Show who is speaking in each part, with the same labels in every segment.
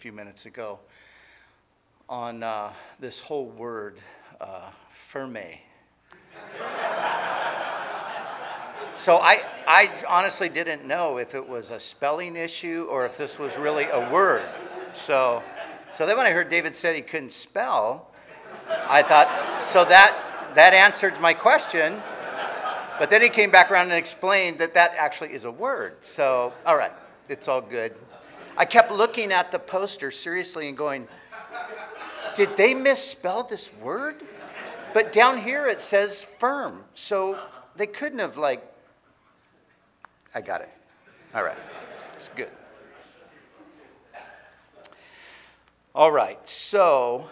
Speaker 1: few minutes ago on uh, this whole word, uh, firme. so I, I honestly didn't know if it was a spelling issue or if this was really a word. So, so then when I heard David said he couldn't spell, I thought, so that, that answered my question. But then he came back around and explained that that actually is a word. So, all right, it's all good. I kept looking at the poster seriously and going, did they misspell this word? But down here it says firm. So they couldn't have, like, I got it. All right, it's good. All right, so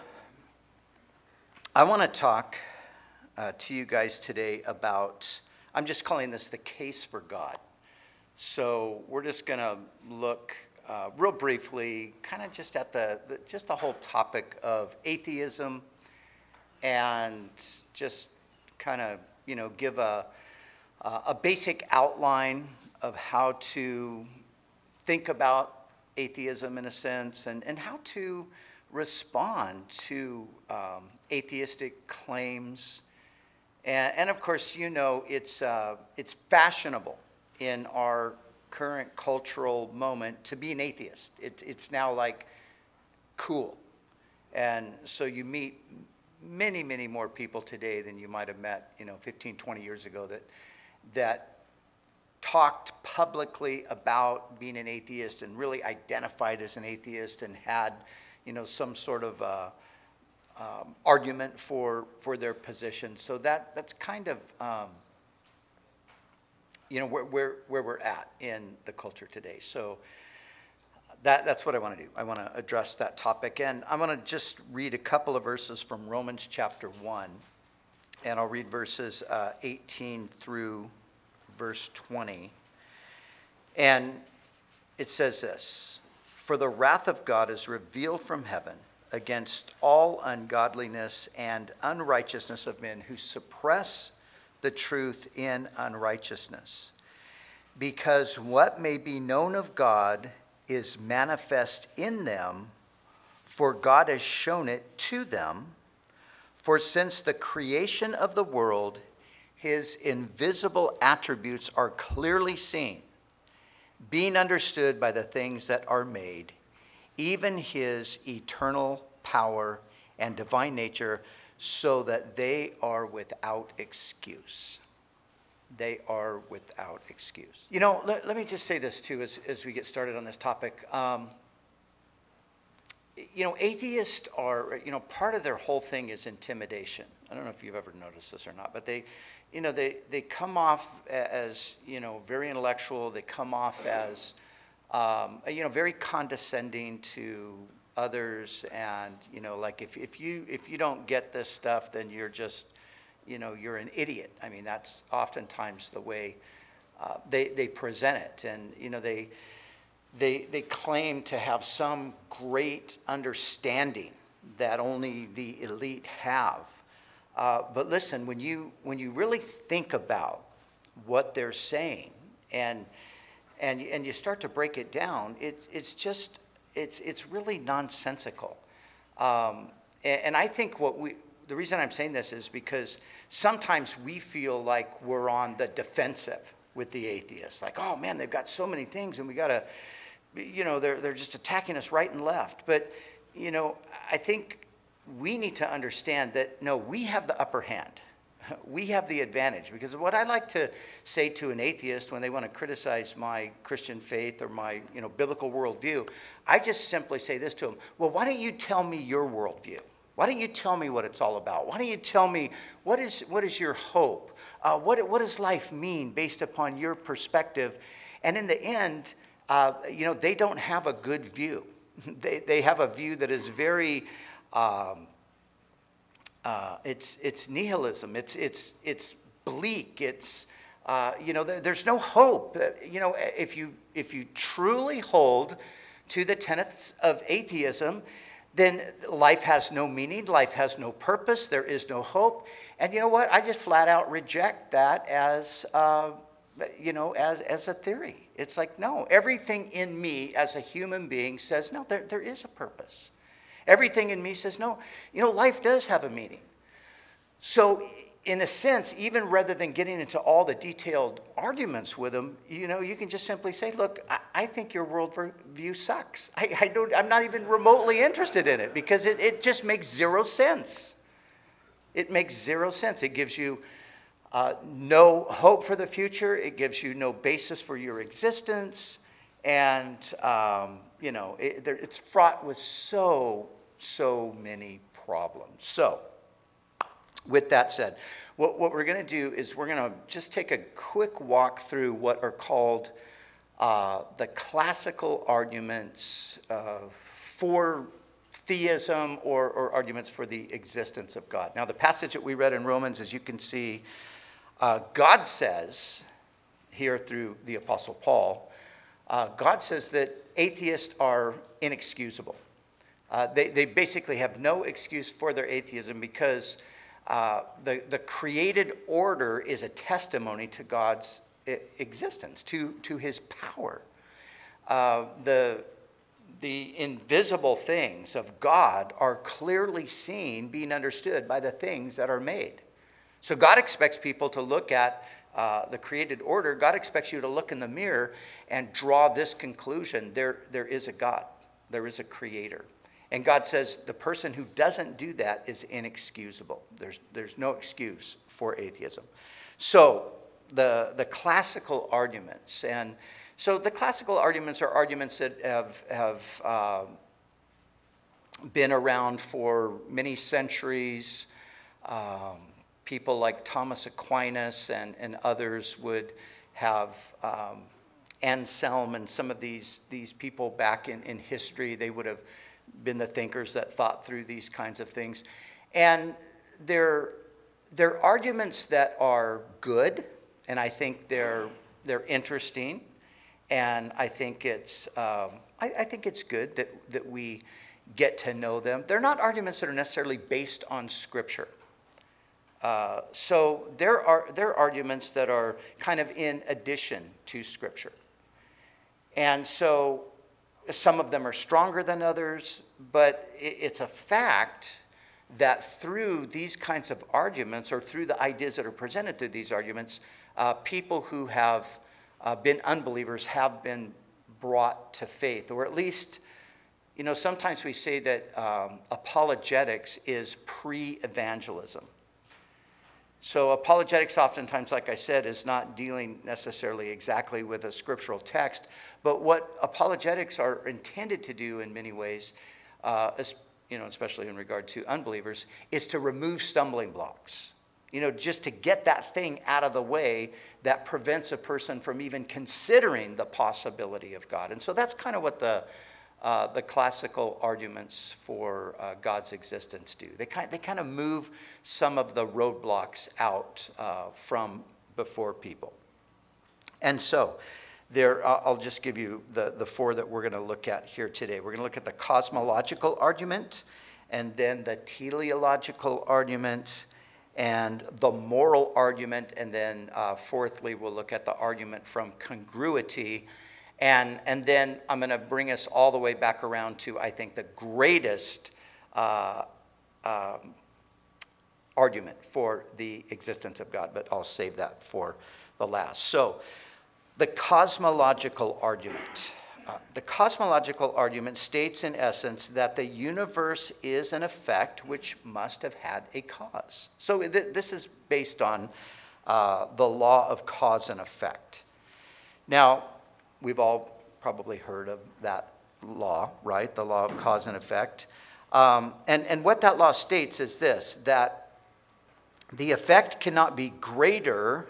Speaker 1: I want to talk uh, to you guys today about I'm just calling this the case for God. So we're just going to look uh, real briefly, kind of just at the, the, just the whole topic of atheism, and just kind of you know give a a basic outline of how to think about atheism in a sense, and and how to respond to um, atheistic claims. And, and of course, you know, it's, uh, it's fashionable in our current cultural moment to be an atheist. It, it's now like cool. And so you meet many, many more people today than you might have met, you know, 15, 20 years ago that, that talked publicly about being an atheist and really identified as an atheist and had, you know, some sort of uh, um, argument for, for their position. So that, that's kind of, um, you know, where, where, where we're at in the culture today. So that, that's what I want to do. I want to address that topic. And I'm going to just read a couple of verses from Romans chapter 1. And I'll read verses uh, 18 through verse 20. And it says this For the wrath of God is revealed from heaven against all ungodliness and unrighteousness of men who suppress the truth in unrighteousness. Because what may be known of God is manifest in them, for God has shown it to them. For since the creation of the world, his invisible attributes are clearly seen, being understood by the things that are made even his eternal power and divine nature, so that they are without excuse. They are without excuse. You know, let, let me just say this too as, as we get started on this topic. Um, you know, atheists are, you know, part of their whole thing is intimidation. I don't know if you've ever noticed this or not, but they, you know, they, they come off as, you know, very intellectual. They come off as, um, you know, very condescending to others, and you know, like if, if you if you don't get this stuff, then you're just, you know, you're an idiot. I mean, that's oftentimes the way uh, they they present it, and you know, they they they claim to have some great understanding that only the elite have. Uh, but listen, when you when you really think about what they're saying and and, and you start to break it down, it, it's just, it's, it's really nonsensical. Um, and, and I think what we, the reason I'm saying this is because sometimes we feel like we're on the defensive with the atheists. Like, oh man, they've got so many things and we got to, you know, they're, they're just attacking us right and left. But, you know, I think we need to understand that no, we have the upper hand we have the advantage because what I like to say to an atheist when they want to criticize my Christian faith or my you know biblical worldview, I just simply say this to them: Well, why don't you tell me your worldview? Why don't you tell me what it's all about? Why don't you tell me what is what is your hope? Uh, what what does life mean based upon your perspective? And in the end, uh, you know, they don't have a good view. they they have a view that is very um, uh, it's, it's nihilism. It's, it's, it's bleak. It's, uh, you know, there, there's no hope. Uh, you know, if you, if you truly hold to the tenets of atheism, then life has no meaning, life has no purpose, there is no hope. And you know what? I just flat out reject that as, uh, you know, as, as a theory. It's like, no, everything in me as a human being says, no, there, there is a purpose. Everything in me says, no, you know, life does have a meaning. So, in a sense, even rather than getting into all the detailed arguments with them, you know, you can just simply say, look, I, I think your worldview sucks. I, I, don't, I'm not even remotely interested in it because it, it just makes zero sense. It makes zero sense. It gives you uh, no hope for the future. It gives you no basis for your existence. And, um, you know, it, it's fraught with so, so many problems. So, with that said, what, what we're going to do is we're going to just take a quick walk through what are called uh, the classical arguments uh, for theism or, or, arguments for the existence of God. Now, the passage that we read in Romans, as you can see, uh, God says, here through the Apostle Paul, uh, God says that atheists are inexcusable. Uh, they, they basically have no excuse for their atheism because uh, the, the created order is a testimony to God's existence, to, to his power. Uh, the, the invisible things of God are clearly seen, being understood by the things that are made. So God expects people to look at uh, the created order. God expects you to look in the mirror and draw this conclusion there, there is a God, there is a creator. And God says the person who doesn't do that is inexcusable. There's, there's no excuse for atheism. So the, the classical arguments, and so the classical arguments are arguments that have, have uh, been around for many centuries. Um, people like Thomas Aquinas and, and others would have um, Anselm and some of these, these people back in, in history, they would have been the thinkers that thought through these kinds of things. And they're, they're arguments that are good, and I think they're, they're interesting, and I think it's, um, I, I think it's good that, that we get to know them. They're not arguments that are necessarily based on Scripture. Uh, so there are, there are arguments that are kind of in addition to Scripture. And so some of them are stronger than others, but it's a fact that through these kinds of arguments or through the ideas that are presented through these arguments, uh, people who have uh, been unbelievers have been brought to faith, or at least, you know, sometimes we say that um, apologetics is pre evangelism. So, apologetics, oftentimes, like I said, is not dealing necessarily exactly with a scriptural text, but what apologetics are intended to do in many ways, uh, you know, especially in regard to unbelievers, is to remove stumbling blocks. You know, just to get that thing out of the way that prevents a person from even considering the possibility of God. And so that's kind of what the uh, the classical arguments for uh, God's existence do. They kind, they kind of move some of the roadblocks out uh, from before people. And so, there, I'll just give you the, the four that we're going to look at here today. We're going to look at the cosmological argument, and then the teleological argument, and the moral argument, and then uh, fourthly, we'll look at the argument from congruity and, and then I'm going to bring us all the way back around to, I think, the greatest uh, um, argument for the existence of God, but I'll save that for the last. So, the cosmological argument. Uh, the cosmological argument states, in essence, that the universe is an effect which must have had a cause. So, th- this is based on uh, the law of cause and effect. Now, We've all probably heard of that law, right? The law of cause and effect. Um, and, and what that law states is this that the effect cannot be greater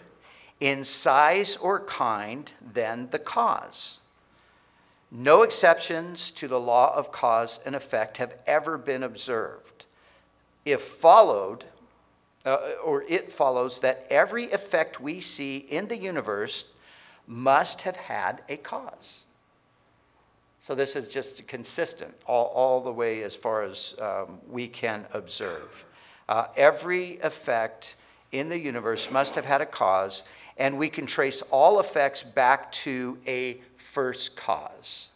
Speaker 1: in size or kind than the cause. No exceptions to the law of cause and effect have ever been observed. If followed, uh, or it follows that every effect we see in the universe must have had a cause. So this is just consistent all, all the way as far as um, we can observe. Uh, every effect in the universe must have had a cause, and we can trace all effects back to a first cause.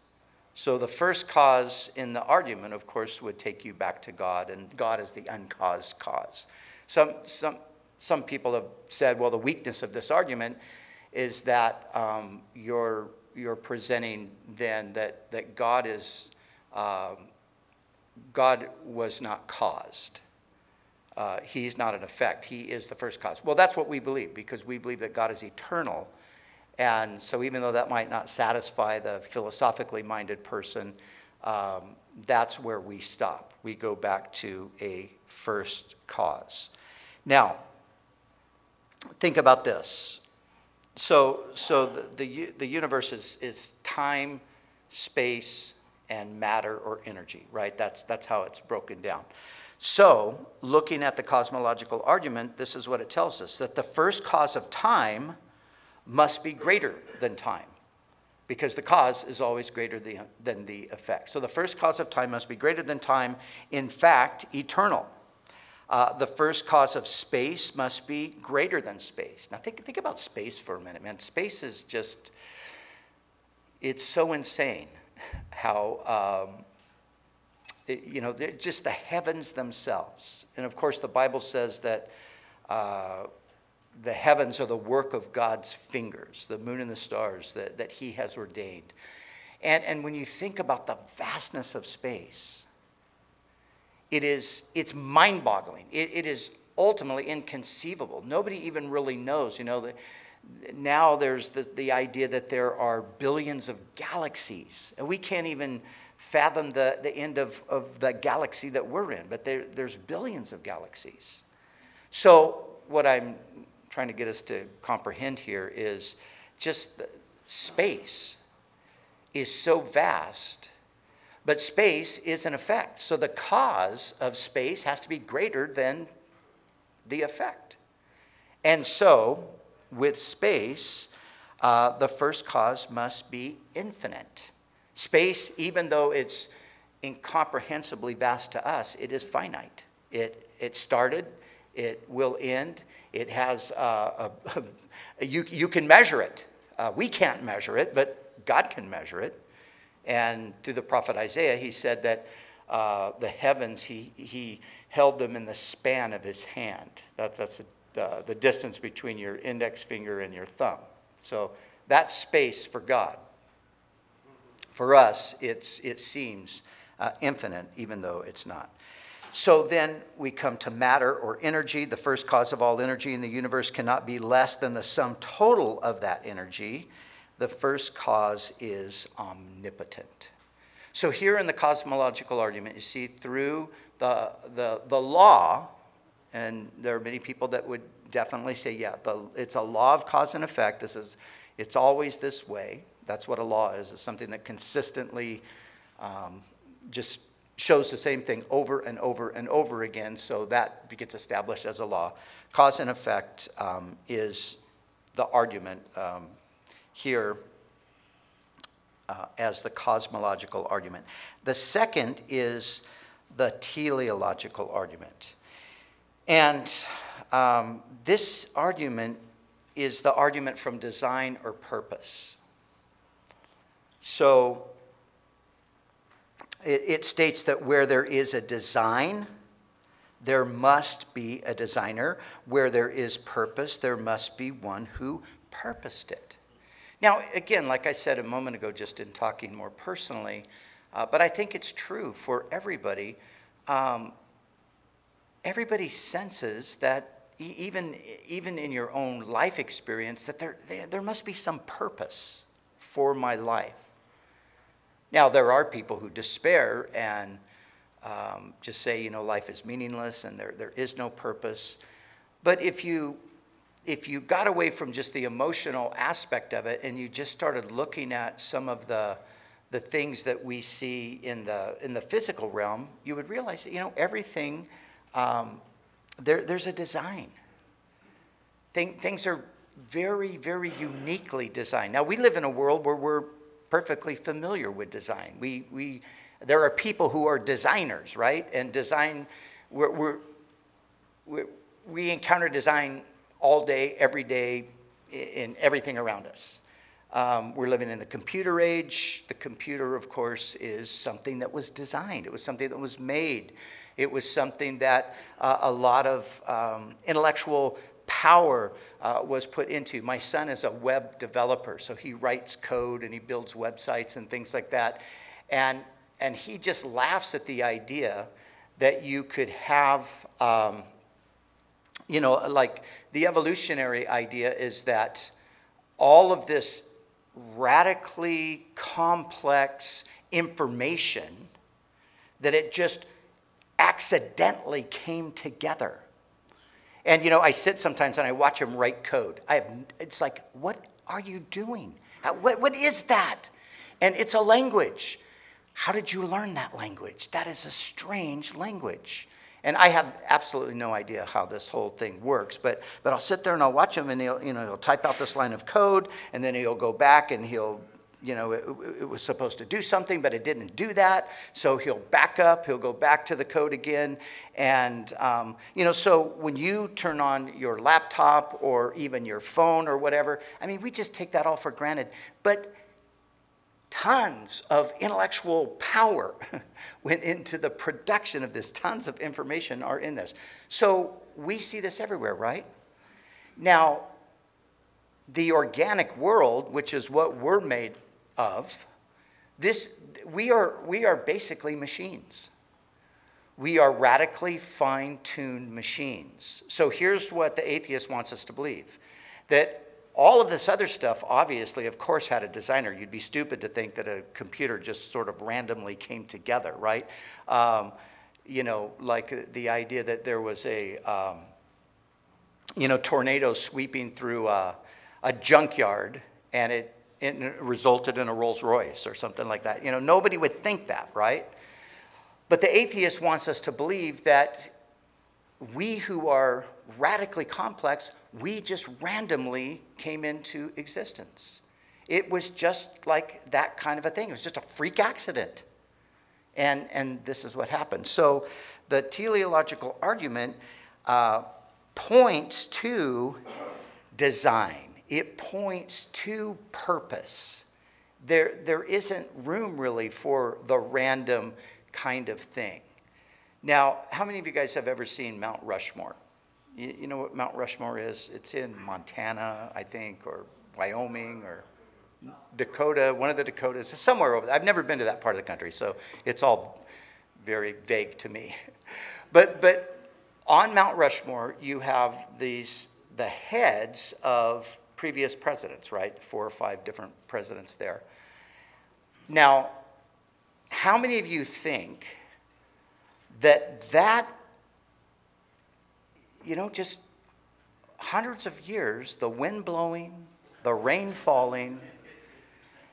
Speaker 1: So the first cause in the argument, of course, would take you back to God, and God is the uncaused cause. Some, some, some people have said, well, the weakness of this argument is that um, you're, you're presenting then that, that God is, um, God was not caused. Uh, he's not an effect. He is the first cause. Well, that's what we believe because we believe that God is eternal. And so, even though that might not satisfy the philosophically minded person, um, that's where we stop. We go back to a first cause. Now, think about this. So, so the, the, the universe is, is time, space, and matter or energy, right? That's, that's how it's broken down. So, looking at the cosmological argument, this is what it tells us that the first cause of time must be greater than time because the cause is always greater than the effect. So, the first cause of time must be greater than time, in fact, eternal. Uh, the first cause of space must be greater than space. Now, think, think about space for a minute, man. Space is just, it's so insane how. Um, you know, just the heavens themselves. And of course, the Bible says that uh, the heavens are the work of God's fingers, the moon and the stars that, that He has ordained. And, and when you think about the vastness of space, it is, it's mind boggling. It, it is ultimately inconceivable. Nobody even really knows, you know, the, now there's the, the idea that there are billions of galaxies, and we can't even fathom the, the end of, of the galaxy that we're in, but there, there's billions of galaxies. So, what I'm trying to get us to comprehend here is just space is so vast, but space is an effect. So, the cause of space has to be greater than the effect. And so, with space, uh, the first cause must be infinite. Space, even though it's incomprehensibly vast to us, it is finite. It, it started, it will end, it has, uh, a, a, you, you can measure it. Uh, we can't measure it, but God can measure it. And through the prophet Isaiah, he said that uh, the heavens, he, he held them in the span of his hand. That, that's a, uh, the distance between your index finger and your thumb. So that's space for God. For us, it's, it seems uh, infinite, even though it's not. So then we come to matter or energy. The first cause of all energy in the universe cannot be less than the sum total of that energy. The first cause is omnipotent. So here in the cosmological argument, you see through the, the, the law, and there are many people that would definitely say, yeah, the, it's a law of cause and effect. This is, it's always this way. That's what a law is, is something that consistently um, just shows the same thing over and over and over again, so that gets established as a law. Cause and effect um, is the argument um, here uh, as the cosmological argument. The second is the teleological argument. And um, this argument is the argument from design or purpose. So it, it states that where there is a design, there must be a designer. Where there is purpose, there must be one who purposed it. Now, again, like I said a moment ago, just in talking more personally, uh, but I think it's true for everybody. Um, everybody senses that even, even in your own life experience, that there, there, there must be some purpose for my life. Now, there are people who despair and um, just say, you know, life is meaningless and there, there is no purpose. But if you, if you got away from just the emotional aspect of it and you just started looking at some of the, the things that we see in the, in the physical realm, you would realize that, you know, everything, um, there, there's a design. Thing, things are very, very uniquely designed. Now, we live in a world where we're perfectly familiar with design. We, we, there are people who are designers, right? And design, we're, we're, we encounter design all day, every day, in everything around us. Um, we're living in the computer age. The computer, of course, is something that was designed. It was something that was made. It was something that uh, a lot of um, intellectual power uh, was put into. My son is a web developer, so he writes code and he builds websites and things like that. And, and he just laughs at the idea that you could have, um, you know, like the evolutionary idea is that all of this radically complex information that it just accidentally came together. And you know, I sit sometimes and I watch him write code. I have, it's like, what are you doing? How- What, what is that? And it's a language. How did you learn that language? That is a strange language. And I have absolutely no idea how this whole thing works, but, but I'll sit there and I'll watch him and he'll, you know, he'll type out this line of code and then he'll go back and he'll, you know, it, it was supposed to do something, but it didn't do that. So he'll back up, he'll go back to the code again. And, um, you know, so when you turn on your laptop or even your phone or whatever, I mean, we just take that all for granted. But tons of intellectual power went into the production of this. Tons of information are in this. So we see this everywhere, right? Now, the organic world, which is what we're made of, this we are we are basically machines. We are radically fine-tuned machines. So here's what the atheist wants us to believe: that all of this other stuff, obviously, of course, had a designer. You'd be stupid to think that a computer just sort of randomly came together, right? Um, you know, like the idea that there was a, um, you know, tornado sweeping through a, a junkyard and it, it resulted in a Rolls Royce or something like that. You know, nobody would think that, right? But the atheist wants us to believe that we who are radically complex, we just randomly came into existence. It was just like that kind of a thing. It was just a freak accident. And, and this is what happened. So the teleological argument uh, points to design, it points to purpose. There, there isn't room really for the random kind of thing. Now, how many of you guys have ever seen Mount Rushmore? You, you know what Mount Rushmore is? It's in Montana, I think, or Wyoming, or Dakota, one of the Dakotas, somewhere over there. I've never been to that part of the country, so it's all very vague to me. But, but on Mount Rushmore, you have these, the heads of previous presidents, right? Four or five different presidents there. Now, how many of you think that that, you know, just hundreds of years, the wind blowing, the rain falling,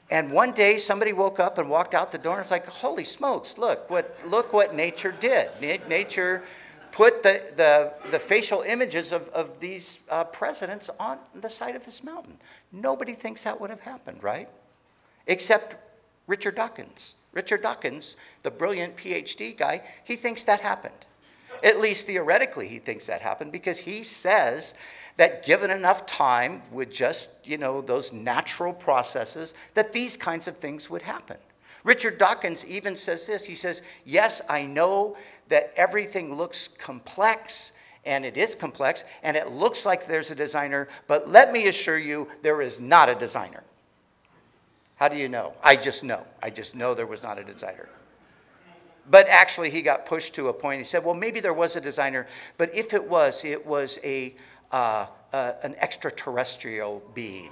Speaker 1: and one day somebody woke up and walked out the door and it's like, holy smokes, look what, look what nature did. Nature put the, the, the facial images of, of these uh, presidents on the side of this mountain. Nobody thinks that would have happened, right? Except Richard Dawkins. Richard Dawkins, the brilliant PhD guy, he thinks that happened. At least theoretically, he thinks that happened because he says that given enough time with just, you know, those natural processes, that these kinds of things would happen. Richard Dawkins even says this. He says, Yes, I know that everything looks complex, and it is complex, and it looks like there's a designer, but let me assure you, there is not a designer. How do you know? I just know. I just know there was not a designer. But actually, he got pushed to a point. He said, well, maybe there was a designer, but if it was, it was a, uh, uh, an extraterrestrial being.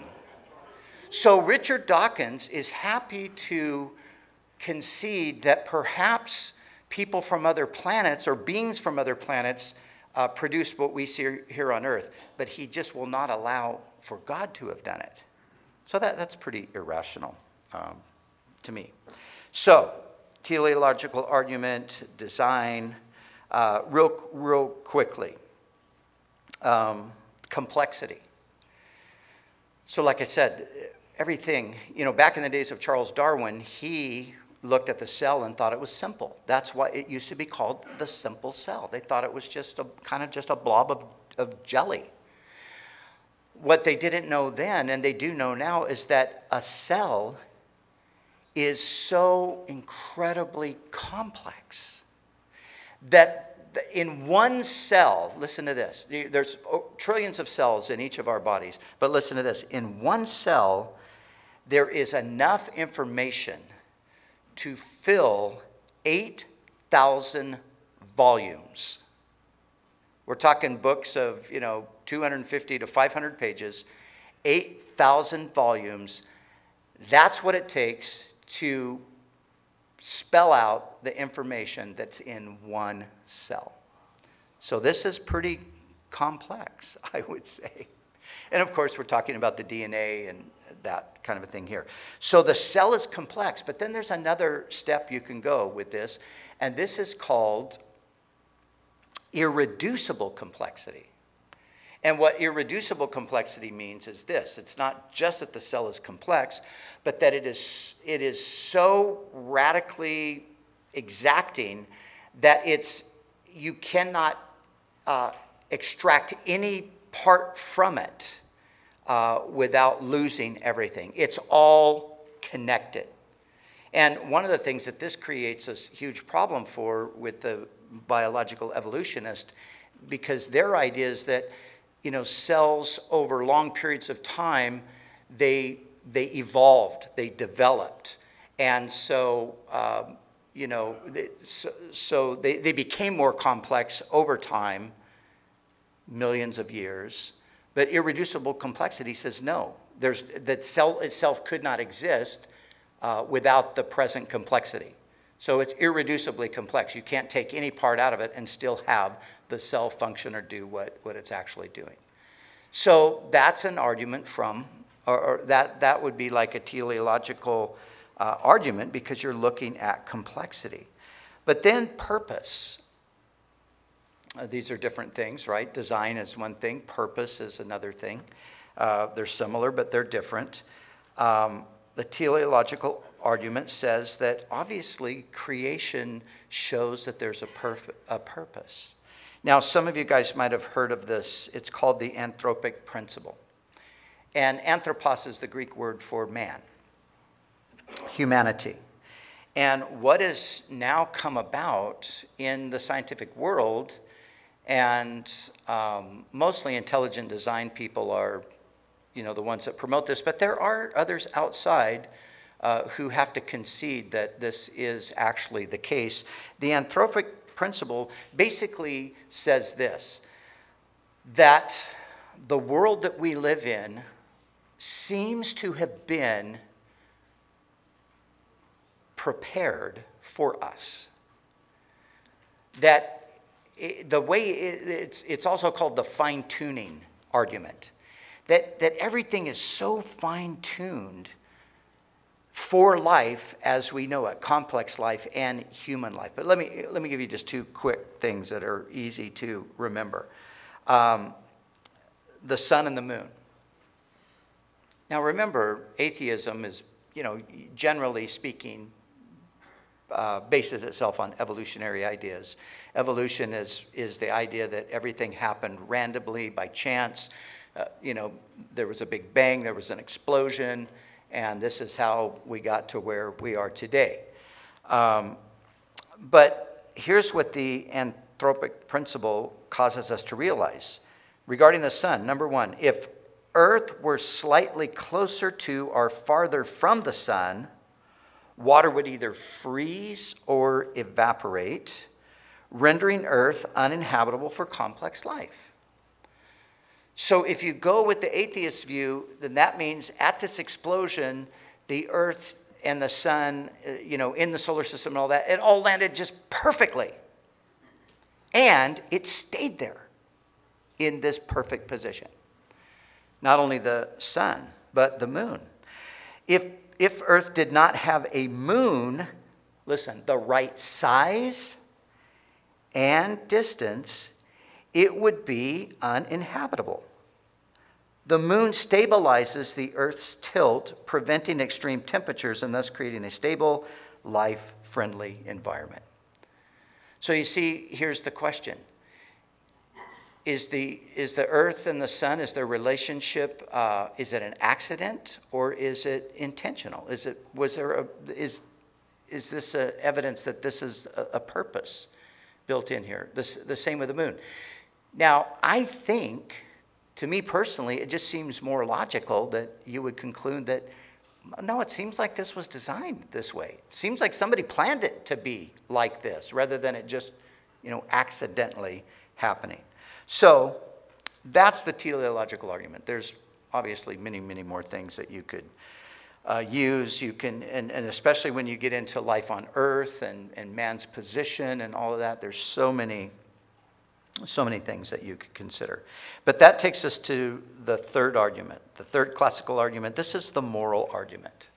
Speaker 1: So Richard Dawkins is happy to concede that perhaps people from other planets or beings from other planets uh, produced what we see here on Earth, but he just will not allow for God to have done it. So that, that's pretty irrational um, to me. So, teleological argument, design, uh, real, real quickly. Um, complexity. So, like I said, everything, you know, back in the days of Charles Darwin, he looked at the cell and thought it was simple. That's why it used to be called the simple cell. They thought it was just a kind of just a blob of of jelly. What they didn't know then, and they do know now, is that a cell is so incredibly complex that in one cell, listen to this, there's oh, trillions of cells in each of our bodies, but listen to this. In one cell, there is enough information to fill 8,000 volumes. We're talking books of, you know, 250 to 500 pages, 8,000 volumes. That's what it takes to spell out the information that's in one cell. So this is pretty complex, I would say. And of course, we're talking about the DNA and that kind of a thing here. So the cell is complex, but then there's another step you can go with this, and this is called irreducible complexity. And what irreducible complexity means is this it's not just that the cell is complex, but that it is, it is so radically exacting that it's, you cannot uh, extract any part from it uh, without losing everything. It's all connected. And one of the things that this creates a huge problem for with the biological evolutionist, because their idea is that you know, cells over long periods of time, they, they evolved, they developed. And so, um, you know, they, so, so they, they became more complex over time, millions of years. But irreducible complexity says no. There's, that cell itself could not exist uh, without the present complexity. So it's irreducibly complex. You can't take any part out of it and still have the cell function or do what, what it's actually doing. So that's an argument from, or, or that, that would be like a teleological uh, argument because you're looking at complexity. But then purpose. Uh, these are different things, right? Design is one thing, purpose is another thing. Uh, they're similar, but they're different. Um, the teleological argument says that obviously creation shows that there's a, a purpose. Now, some of you guys might have heard of this. It's called the anthropic principle. And anthropos is the Greek word for man, humanity. And what has now come about in the scientific world, and um, mostly intelligent design people are, you know, the ones that promote this, but there are others outside uh, who have to concede that this is actually the case. The anthropic principle basically says this that the world that we live in seems to have been prepared for us. That the way it's, it's also called the fine tuning argument, that, that everything is so fine tuned for life as we know it, complex life and human life. But let me, let me give you just two quick things that are easy to remember um, the sun and the moon. Now, remember, atheism is, you know, generally speaking, uh, bases itself on evolutionary ideas. Evolution is, is the idea that everything happened randomly by chance. Uh, you know, there was a big bang, there was an explosion, and this is how we got to where we are today. Um, but here's what the anthropic principle causes us to realize regarding the sun. Number one, if Earth were slightly closer to or farther from the sun, water would either freeze or evaporate, rendering Earth uninhabitable for complex life. So if you go with the atheist view, then that means at this explosion, the Earth and the sun, uh, you know, in the solar system and all that, it all landed just perfectly. And it stayed there in this perfect position. Not only the sun, but the moon. If, if Earth did not have a moon, listen, the right size and distance, it would be uninhabitable. The moon stabilizes the Earth's tilt, preventing extreme temperatures and thus creating a stable, life friendly environment. So you see, here's the question is the, is the earth and the sun, is their relationship, uh, is it an accident or is it intentional? Is it, was there a, is, is this a evidence that this is a, a purpose built in here? This, the same with the moon. Now, I think, to me personally, it just seems more logical that you would conclude that, no, it seems like this was designed this way. It seems like somebody planned it to be like this rather than it just, you know, accidentally happening. So that's the teleological argument. There's obviously many, many more things that you could uh, use. You can, and, and especially when you get into life on earth and, and man's position and all of that, there's so many, so many things that you could consider. But that takes us to the third argument, the third classical argument. This is the moral argument.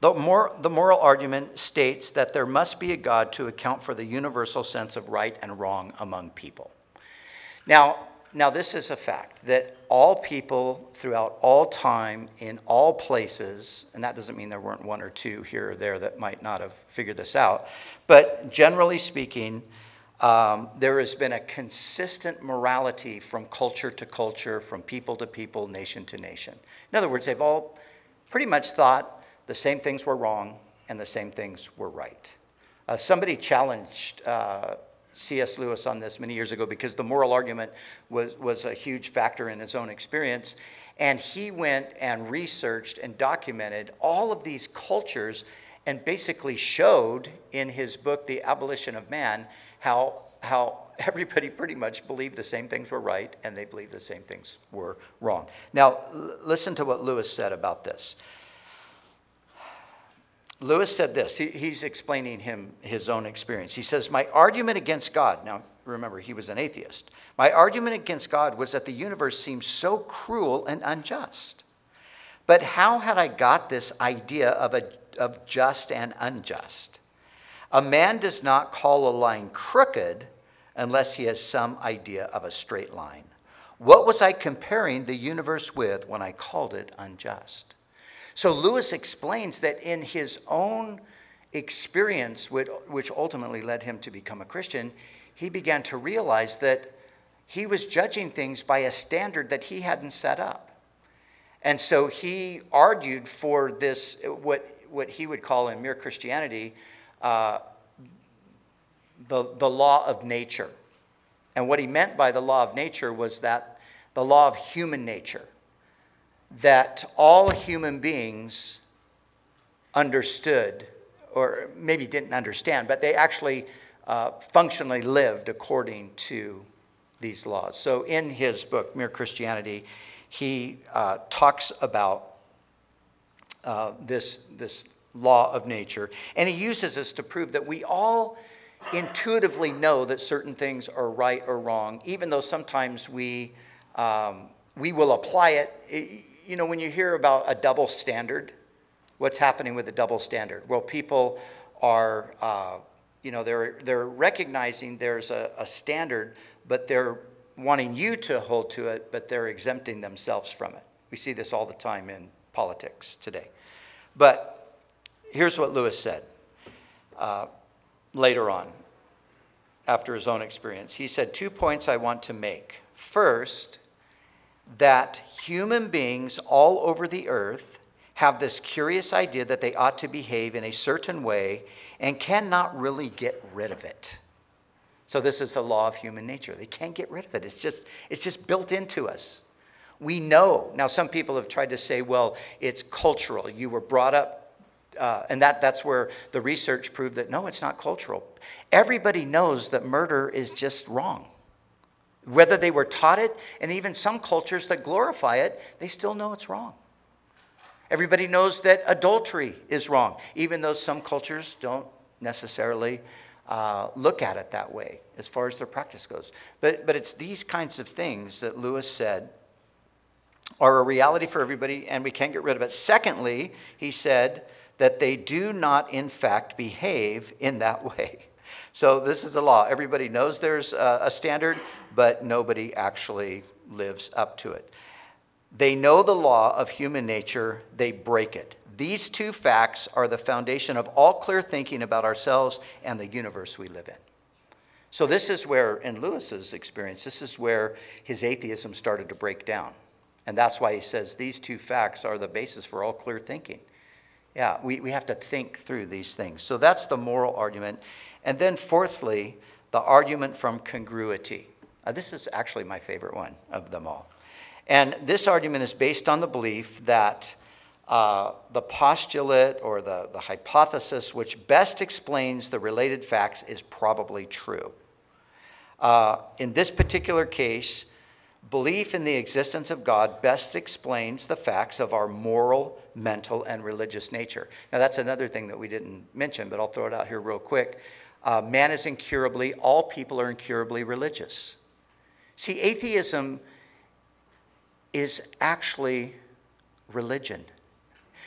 Speaker 1: The, mor- the moral argument states that there must be a God to account for the universal sense of right and wrong among people. Now, now this is a fact that all people throughout all time in all places, and that doesn't mean there weren't one or two here or there that might not have figured this out, but generally speaking, um, there has been a consistent morality from culture to culture, from people to people, nation to nation. In other words, they've all pretty much thought the same things were wrong and the same things were right. Uh, somebody challenged uh, C.S. Lewis on this many years ago because the moral argument was, was a huge factor in his own experience. And he went and researched and documented all of these cultures and basically showed in his book, The Abolition of Man, how, how everybody pretty much believed the same things were right and they believed the same things were wrong. Now, listen to what Lewis said about this. Lewis said this. He, he's explaining him his own experience. He says, My argument against God, now remember, he was an atheist. My argument against God was that the universe seemed so cruel and unjust. But how had I got this idea of, a, of just and unjust? A man does not call a line crooked unless he has some idea of a straight line. What was I comparing the universe with when I called it unjust? So Lewis explains that in his own experience, which ultimately led him to become a Christian, he began to realize that he was judging things by a standard that he hadn't set up. And so he argued for this, what, what he would call in mere Christianity, uh, the, the law of nature. And what he meant by the law of nature was that the law of human nature that all human beings understood, or maybe didn't understand, but they actually uh, functionally lived according to these laws. So in his book, Mere Christianity, he uh, talks about uh, this, this law of nature, and he uses this to prove that we all intuitively know that certain things are right or wrong, even though sometimes we, um, we will apply it you know, when you hear about a double standard, what's happening with the double standard? Well, people are, uh, you know, they're, they're recognizing there's a, a standard, but they're wanting you to hold to it, but they're exempting themselves from it. We see this all the time in politics today. But here's what Lewis said uh, later on, after his own experience. He said, Two points I want to make. First, that human beings all over the earth have this curious idea that they ought to behave in a certain way and cannot really get rid of it. So this is the law of human nature. They can't get rid of it. It's just it's just built into us. We know. Now some people have tried to say, well, it's cultural. You were brought up uh, and that, that's where the research proved that no, it's not cultural. Everybody knows that murder is just wrong. Whether they were taught it, and even some cultures that glorify it, they still know it's wrong. Everybody knows that adultery is wrong, even though some cultures don't necessarily uh, look at it that way as far as their practice goes. But, but it's these kinds of things that Lewis said are a reality for everybody, and we can't get rid of it. Secondly, he said that they do not, in fact, behave in that way. So this is a law. Everybody knows there's a, standard, but nobody actually lives up to it. They know the law of human nature, they break it. These two facts are the foundation of all clear thinking about ourselves and the universe we live in. So, this is where, in Lewis's experience, this is where his atheism started to break down. And that's why he says these two facts are the basis for all clear thinking. Yeah, we, we have to think through these things. So, that's the moral argument. And then, fourthly, the argument from congruity. Uh, this is actually my favorite one of them all. And this argument is based on the belief that uh, the postulate or the, the hypothesis which best explains the related facts is probably true. Uh, in this particular case, belief in the existence of God best explains the facts of our moral, mental, and religious nature. Now, that's another thing that we didn't mention, but I'll throw it out here real quick. Uh, man is incurably, all people are incurably religious. See, atheism is actually religion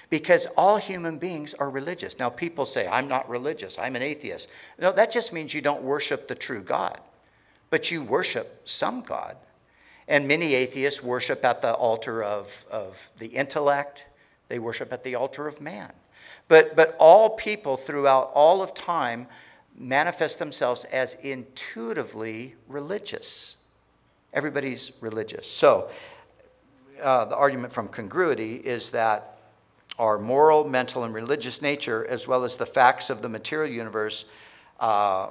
Speaker 1: because all human beings are religious. Now, people say, I'm not religious, I'm an atheist. No, that just means you don't worship the true God, but you worship some God. And many atheists worship at the altar of, of the intellect, they worship at the altar of man. But, but all people throughout all of time manifest themselves as intuitively religious. Everybody's religious. So, uh, the argument from congruity is that our moral, mental, and religious nature, as well as the facts of the material universe, uh,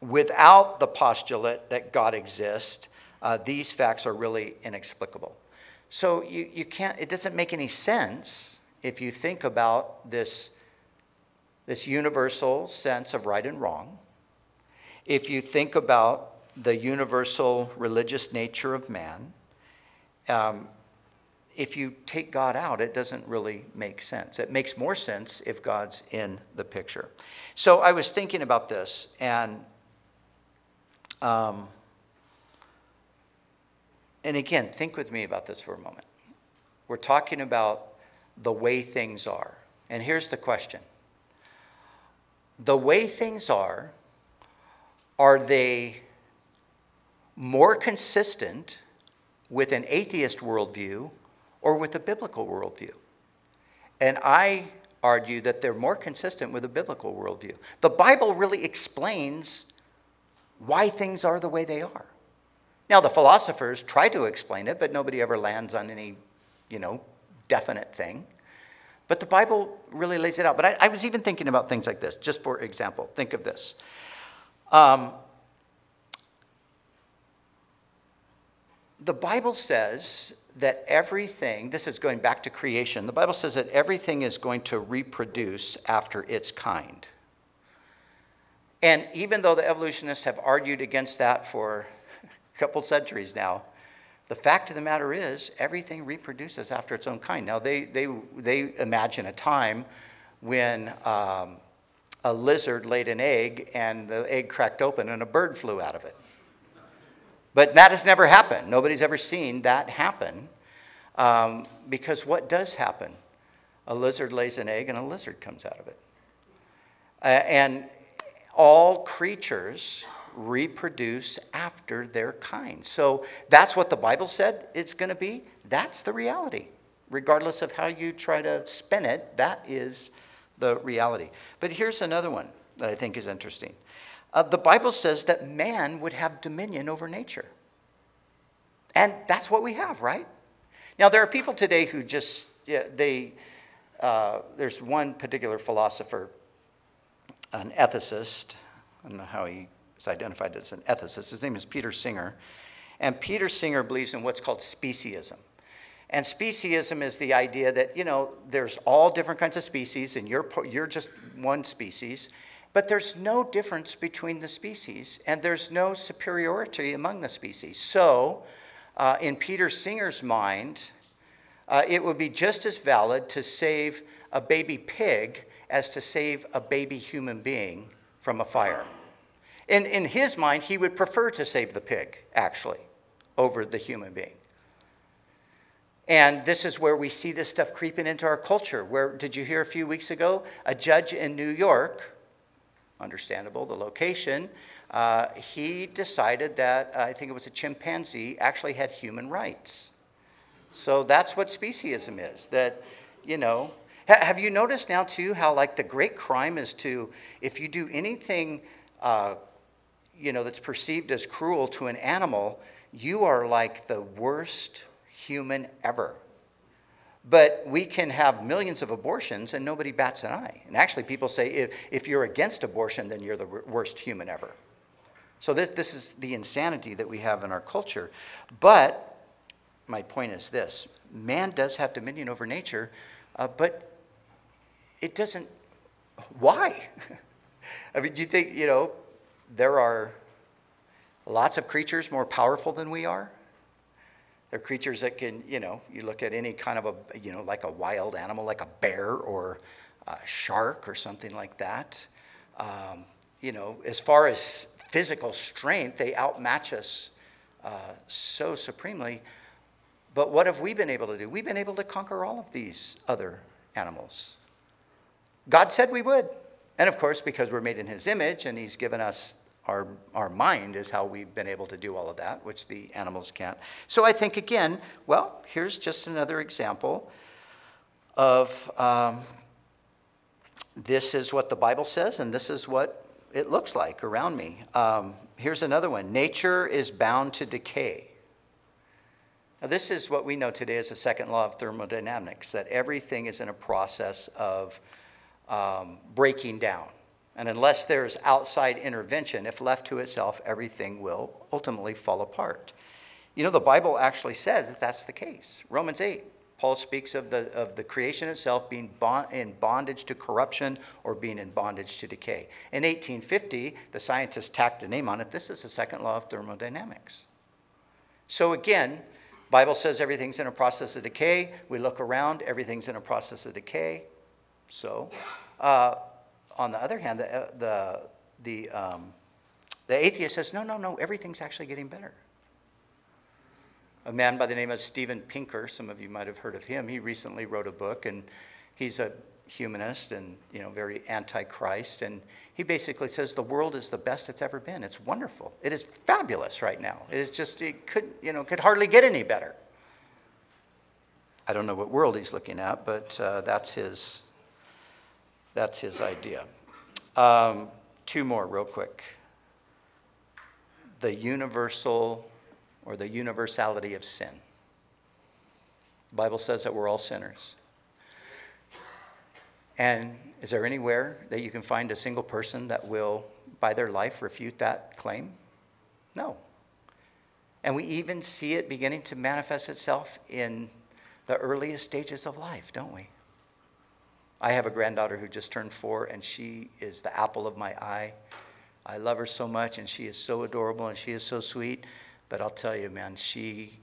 Speaker 1: without the postulate that God exists, uh, these facts are really inexplicable. So you, you can't, it doesn't make any sense if you think about this, this universal sense of right and wrong. If you think about the universal religious nature of man, um, if you take God out, it doesn't really make sense. It makes more sense if God's in the picture. So I was thinking about this, and um, and again, think with me about this for a moment. We're talking about the way things are, and here's the question: the way things are, are they more consistent with an atheist worldview? or with a biblical worldview. And I argue that they're more consistent with a biblical worldview. The Bible really explains why things are the way they are. Now, the philosophers try to explain it, but nobody ever lands on any, you know, definite thing. But the Bible really lays it out. But I, I was even thinking about things like this, just for example. Think of this. Um, the Bible says that everything, this is going back to creation, the Bible says that everything is going to reproduce after its kind. And even though the evolutionists have argued against that for a couple centuries now, the fact of the matter is everything reproduces after its own kind. Now, they, they, they imagine a time when um, a lizard laid an egg and the egg cracked open and a bird flew out of it. But that has never happened. Nobody's ever seen that happen. Um, because what does happen? A lizard lays an egg and a lizard comes out of it. Uh, and all creatures reproduce after their kind. So that's what the Bible said it's going to be. That's the reality. Regardless of how you try to spin it, that is the reality. But here's another one that I think is interesting. Uh, the Bible says that man would have dominion over nature. And that's what we have, right? Now, there are people today who just, yeah, they, uh, there's one particular philosopher, an ethicist, I don't know how he identified as an ethicist. His name is Peter Singer. And Peter Singer believes in what's called speciesism. And speciesism is the idea that, you know, there's all different kinds of species, and you're, you're just one species. But there's no difference between the species, and there's no superiority among the species. So, uh, in Peter Singer's mind, uh, it would be just as valid to save a baby pig as to save a baby human being from a fire. In, in his mind, he would prefer to save the pig, actually, over the human being. And this is where we see this stuff creeping into our culture. Where did you hear a few weeks ago? A judge in New York understandable, the location, uh, he decided that, uh, I think it was a chimpanzee, actually had human rights. So that's what speciesism is, that, you know, ha- have you noticed now too how like the great crime is to, if you do anything uh, you know, that's perceived as cruel to an animal, you are like the worst human ever. But we can have millions of abortions and nobody bats an eye. And actually, people say if, if you're against abortion, then you're the worst human ever. So, this, this is the insanity that we have in our culture. But my point is this man does have dominion over nature, uh, but it doesn't. Why? I mean, do you think, you know, there are lots of creatures more powerful than we are? They're creatures that can, you know, you look at any kind of a, you know, like a wild animal, like a bear or a shark or something like that. Um, you know, as far as physical strength, they outmatch us uh, so supremely. But what have we been able to do? We've been able to conquer all of these other animals. God said we would. And of course, because we're made in His image and He's given us our, our mind is how we've been able to do all of that, which the animals can't. So I think, again, well, here's just another example of um, this is what the Bible says, and this is what it looks like around me. Um, here's another one nature is bound to decay. Now, this is what we know today as the second law of thermodynamics that everything is in a process of um, breaking down. And unless there's outside intervention, if left to itself, everything will ultimately fall apart. You know, the Bible actually says that that's the case. Romans 8, Paul speaks of the, of the creation itself being bond, in bondage to corruption or being in bondage to decay. In 1850, the scientists tacked a name on it. This is the second law of thermodynamics. So again, Bible says everything's in a process of decay. We look around, everything's in a process of decay. So, uh, on the other hand, the, uh, the, the, um, the atheist says, no, no, no, everything's actually getting better. A man by the name of Steven Pinker, some of you might have heard of him, he recently wrote a book, and he's a humanist and you know very anti-Christ, and he basically says the world is the best it's ever been. It's wonderful. It is fabulous right now. It is just it could you know could hardly get any better. I don't know what world he's looking at, but uh, that's his that's his idea. Um, two more, real quick. The universal or the universality of sin. The Bible says that we're all sinners. And is there anywhere that you can find a single person that will, by their life, refute that claim? No. And we even see it beginning to manifest itself in the earliest stages of life, don't we? I have a granddaughter who just turned four, and she is the apple of my eye. I love her so much, and she is so adorable, and she is so sweet. But I'll tell you, man, she,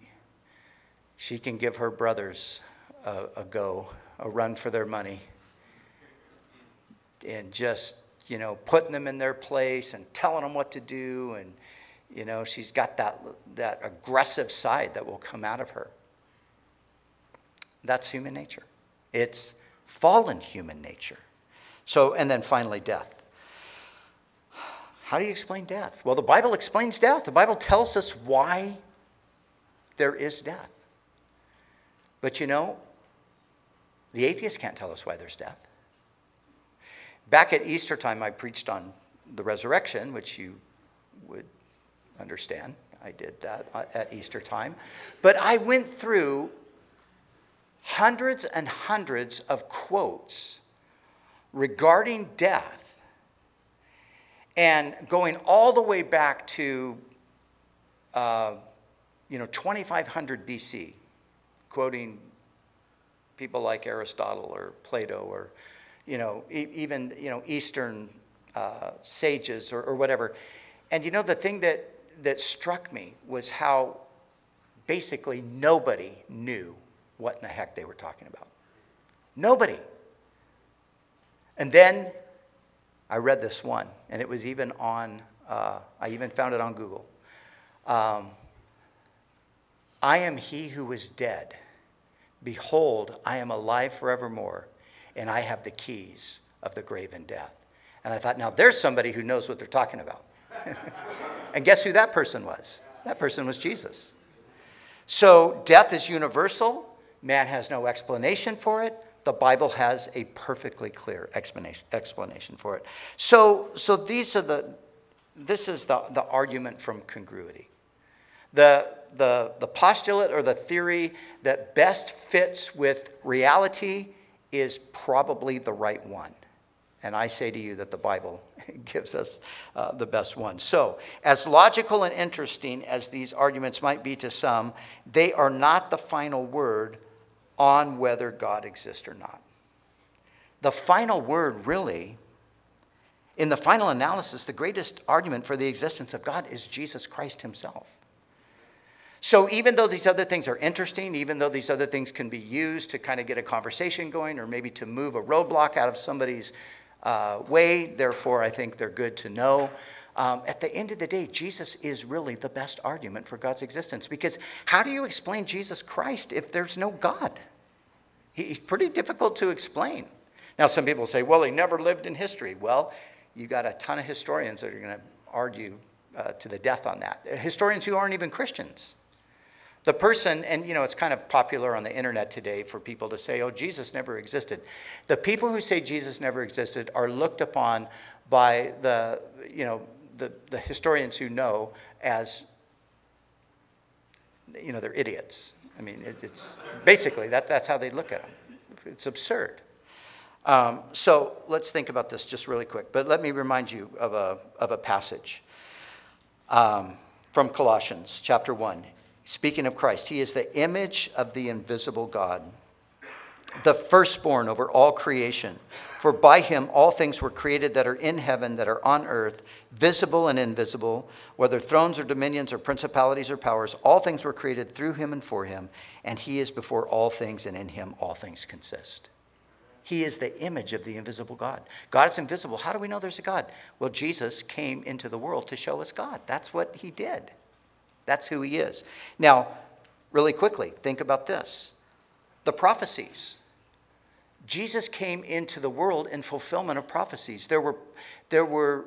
Speaker 1: she can give her brothers a, a go, a run for their money, and just, you know, putting them in their place and telling them what to do. And, you know, she's got that, that aggressive side that will come out of her. That's human nature. It's fallen human nature. So, and then finally, death. How do you explain death? Well, the Bible explains death. The Bible tells us why there is death. But you know, the atheist can't tell us why there's death. Back at Easter time, I preached on the resurrection, which you would understand. I did that uh, at Easter time. But I went through hundreds and hundreds of quotes regarding death and going all the way back to uh, you know 2500 BC, quoting people like Aristotle or Plato or you know e- even you know Eastern uh, sages or, or whatever. And you know the thing that that struck me was how basically nobody knew what in the heck they were talking about. Nobody. And then I read this one, and it was even on, uh, I even found it on Google. Um, I am he who was dead. Behold, I am alive forevermore, and I have the keys of the grave and death. And I thought, now there's somebody who knows what they're talking about. and guess who that person was? That person was Jesus. So death is universal, Man has no explanation for it. The Bible has a perfectly clear explanation, explanation for it. So, so these are the, this is the, the argument from congruity. The, the, the postulate or the theory that best fits with reality is probably the right one. And I say to you that the Bible gives us uh, the best one. So, as logical and interesting as these arguments might be to some, they are not the final word on whether God exists or not. The final word, really, in the final analysis, the greatest argument for the existence of God is Jesus Christ himself. So even though these other things are interesting, even though these other things can be used to kind of get a conversation going or maybe to move a roadblock out of somebody's uh, way, therefore I think they're good to know. Um, at the end of the day, Jesus is really the best argument for God's existence because how do you explain Jesus Christ if there's no God? He's pretty difficult to explain. Now, some people say, well, he never lived in history. Well, you got a ton of historians that are going to argue uh, to the death on that. Historians who aren't even Christians. The person, and you know, it's kind of popular on the internet today for people to say, oh, Jesus never existed. The people who say Jesus never existed are looked upon by the, you know, the, the historians who know as, you know, they're idiots. I mean, it, it's basically that, that's how they look at them. It's absurd. Um, so let's think about this just really quick. But let me remind you of a, of a passage um, from Colossians chapter 1. Speaking of Christ, he is the image of the invisible God, the firstborn over all creation. For by him all things were created that are in heaven, that are on earth, visible and invisible, whether thrones or dominions or principalities or powers, all things were created through him and for him, and he is before all things, and in him all things consist. He is the image of the invisible God. God is invisible. How do we know there's a God? Well, Jesus came into the world to show us God. That's what he did. That's who he is. Now, really quickly, think about this the prophecies. Jesus came into the world in fulfillment of prophecies. There were, there were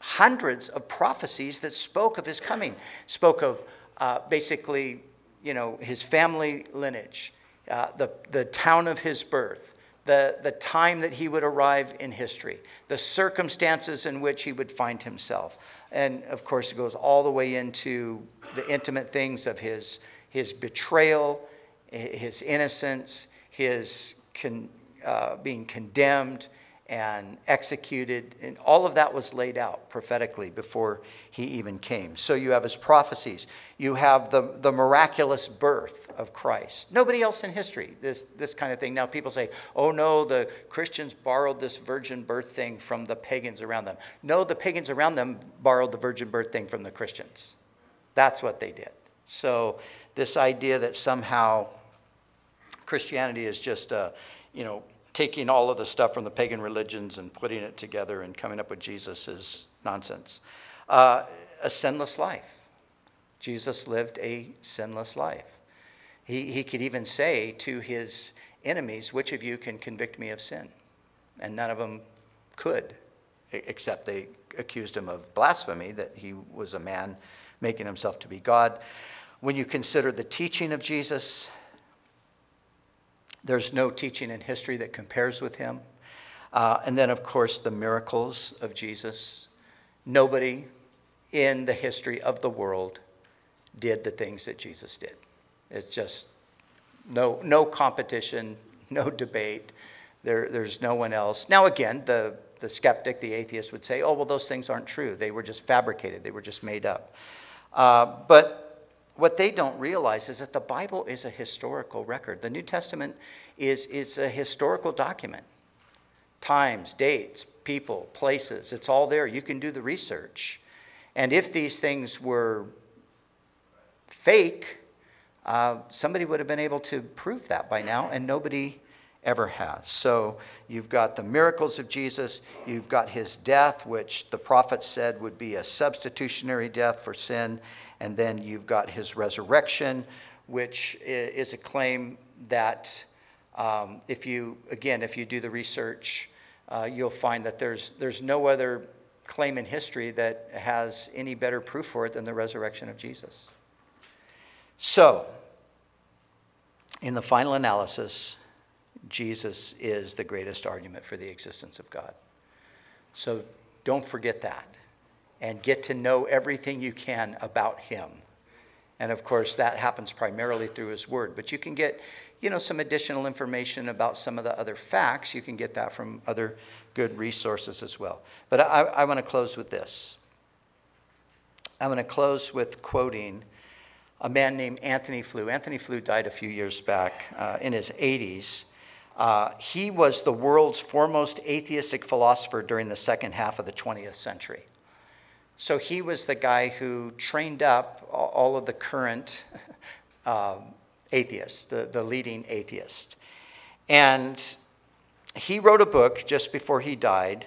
Speaker 1: hundreds of prophecies that spoke of his coming, spoke of uh, basically, you know, his family lineage, uh, the, the town of his birth, the, the time that he would arrive in history, the circumstances in which he would find himself. And of course, it goes all the way into the intimate things of his, his betrayal, his innocence, his con, uh, being condemned, and executed. And all of that was laid out prophetically before he even came. So you have his prophecies. You have the, the miraculous birth of Christ. Nobody else in history, this, this kind of thing. Now people say, oh no, the Christians borrowed this virgin birth thing from the pagans around them. No, the pagans around them borrowed the virgin birth thing from the Christians. That's what they did. So this idea that somehow Christianity is just a, you know, taking all of the stuff from the pagan religions and putting it together and coming up with Jesus is nonsense. Uh, a sinless life. Jesus lived a sinless life. He, he could even say to his enemies, Which of you can convict me of sin? And none of them could, except they accused him of blasphemy, that he was a man making himself to be God. When you consider the teaching of Jesus, there's no teaching in history that compares with him. Uh, and then, of course, the miracles of Jesus. Nobody in the history of the world did the things that Jesus did. It's just no, no competition, no debate. There, there's no one else. Now, again, the, the skeptic, the atheist would say, oh, well, those things aren't true. They were just fabricated, they were just made up. Uh, but what they don't realize is that the Bible is a historical record. The New Testament is, is a historical document. Times, dates, people, places, it's all there. You can do the research. And if these things were fake, uh, somebody would have been able to prove that by now, and nobody ever has. So you've got the miracles of Jesus, you've got his death, which the prophet said would be a substitutionary death for sin, and then you've got his resurrection, which is a claim that um, if you, again, if you do the research, uh, you'll find that there's, there's no other claim in history that has any better proof for it than the resurrection of Jesus. So, in the final analysis, Jesus is the greatest argument for the existence of God. So don't forget that. And get to know everything you can about him. And of course, that happens primarily through his word. But you can get, you know, some additional information about some of the other facts. You can get that from other good resources as well. But I, I want to close with this. I'm going to close with quoting a man named Antony Flew. Antony Flew died a few years back uh, in his 80s. Uh, he was the world's foremost atheistic philosopher during the second half of the 20th century. So he was the guy who trained up all of the current um, atheists, the, the leading atheists. And he wrote a book just before he died,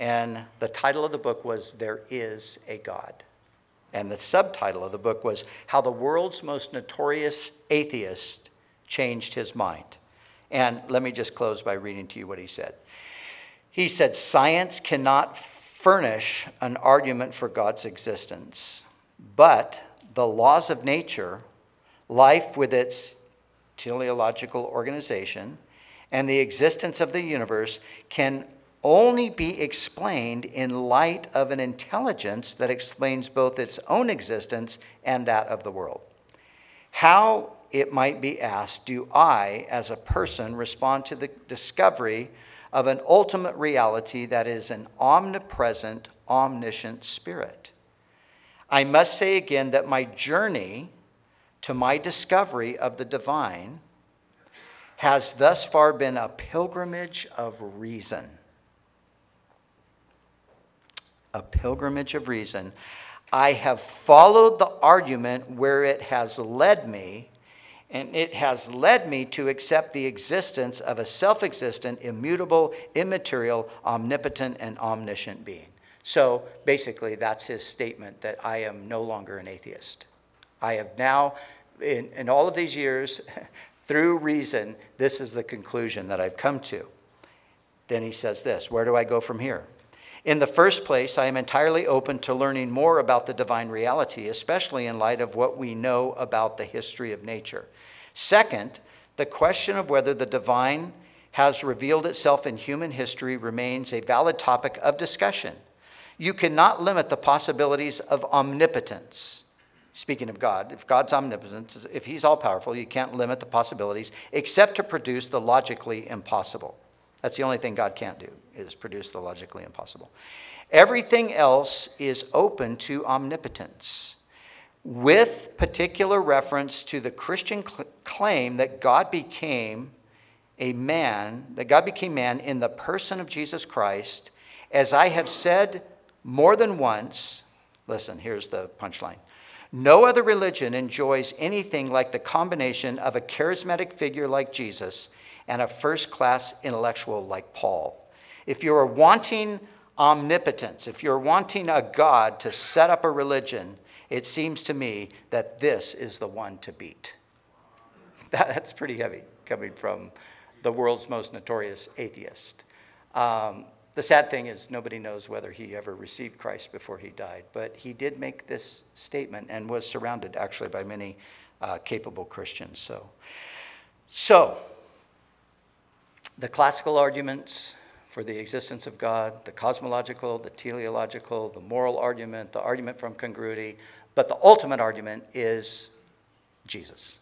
Speaker 1: and the title of the book was There Is a God. And the subtitle of the book was How the World's Most Notorious Atheist Changed His Mind. And let me just close by reading to you what he said. He said, Science cannot furnish an argument for God's existence, but the laws of nature, life with its teleological organization, and the existence of the universe can only be explained in light of an intelligence that explains both its own existence and that of the world. How, it might be asked, do I, as a person, respond to the discovery of an ultimate reality that is an omnipresent, omniscient spirit? I must say again that my journey to my discovery of the divine has thus far been a pilgrimage of reason a pilgrimage of reason. I have followed the argument where it has led me, and it has led me to accept the existence of a self existent, immutable, immaterial, omnipotent, and omniscient being. So basically, that's his statement that I am no longer an atheist. I have now, in, in all of these years, through reason, this is the conclusion that I've come to. Then he says this Where do I go from here? In the first place, I am entirely open to learning more about the divine reality, especially in light of what we know about the history of nature. Second, the question of whether the divine has revealed itself in human history remains a valid topic of discussion. You cannot limit the possibilities of omnipotence. Speaking of God, if God's omnipotent, if He's all powerful, you can't limit the possibilities except to produce the logically impossible. That's the only thing God can't do, is produce the logically impossible. Everything else is open to omnipotence, with particular reference to the Christian cl- claim that God became a man, that God became man in the person of Jesus Christ. As I have said more than once, listen, here's the punchline. No other religion enjoys anything like the combination of a charismatic figure like Jesus and a first class intellectual like Paul. If you're wanting omnipotence, if you're wanting a God to set up a religion, it seems to me that this is the one to beat. That's pretty heavy coming from the world's most notorious atheist. Um, the sad thing is, nobody knows whether he ever received Christ before he died, but he did make this statement and was surrounded actually by many uh, capable Christians. So, so the classical arguments for the existence of God, the cosmological, the teleological, the moral argument, the argument from congruity, but the ultimate argument is Jesus.